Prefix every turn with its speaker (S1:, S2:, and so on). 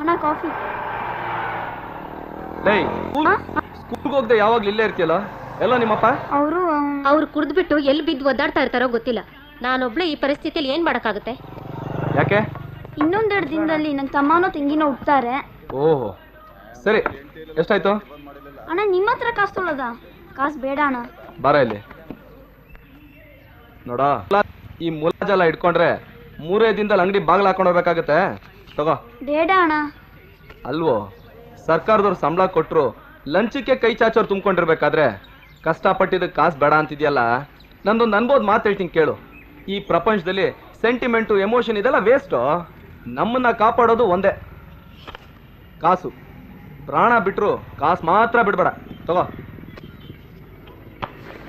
S1: ಅಣ್ಣ ಕಾಫಿ.
S2: ಲೇ ಸ್ಕೂಲ್ಗೆ ಹೋಗದೆ ಯಾವಾಗ್ಲೂ ಇಲ್ಲೇ ಇರ್ತೀಯಲ್ಲ? ಎಲ್ಲ ನಿಮ್ಮಪ್ಪ?
S1: ಅವರು
S3: ಅವ್ರು ಕುಡಿದ್ಬಿಟ್ಟು ಎಲ್ಲಿ ಬಿದ್ದು ಒದ್ದಾಡ್ತಾ ಇರ್ತಾರೋ ಗೊತ್ತಿಲ್ಲ. ನಾನೊಬ್ಳೆ ಈ ಪರಿಸ್ಥಿತಿಯಲ್ಲಿ ಏನ್ ಮಾಡಕ್ಕಾಗುತ್ತೆ?
S2: ಯಾಕೆ?
S1: ಇನ್ನೊಂದೆರಡು ದಿನದಲ್ಲಿ ನನ್ನ ತಮ್ಮನೋ ತಂಗಿನೋ ಹುಡ್ತಾರೆ
S2: ಓಹೋ. ಸರಿ ಎಷ್ಟಾಯ್ತು?
S1: ಅಣ್ಣ ನಿಮ್ಮ ಹತ್ರ ಕಾಸು ತೊಳದ? ಕಾಸು ಬೇಡ ಅಣ್ಣ.
S2: ಬರ ಇಲ್ಲಿ. ನೋಡ ಈ ಮುಲಾಜೆಲ್ಲ ಇಟ್ಕೊಂಡ್ರೆ ಮೂರೇ ದಿನದಲ್ಲಿ ಅಂಗಡಿ ಬಾಗಿಲು ಹಾಕೊಂಡು ಹೋಗ್ಬೇಕಾಗತ್ತೆ. ತಗೋ.
S1: ಬೇಡ ಅಣ್ಣ.
S2: ಅಲ್ವೋ? ಸರ್ಕಾರದವ್ರು ಸಂಬಳ ಕೊಟ್ಟರು ಲಂಚಕ್ಕೆ ಕೈ ಚಾಚೋರು ತುಂಬ್ಕೊಂಡಿರ್ಬೇಕಾದ್ರೆ ಕಷ್ಟಪಟ್ಟಿದ್ದಕ್ಕೆ ಕಾಸು ಬೇಡ ಅಂತಿದೆಯಲ್ಲ? ನಂದೊಂದು ಅನ್ಬೋದು ಮಾತು ಹೇಳ್ತೀನಿ ಕೇಳು. ಈ ಪ್ರಪಂಚದಲ್ಲಿ ಸೆಂಟಿಮೆಂಟು ಎಮೋಷನ್ ಇದೆಲ್ಲ ವೇಸ್ಟು. ನಮ್ಮನ್ನ ಕಾಪಾಡೋದು ಒಂದೇ. ಕಾಸು. ಪ್ರಾಣ ಬಿಟ್ಟರು ಕಾಸು ಮಾತ್ರ ಬಿಡಬೇಡ. ತಗೋ.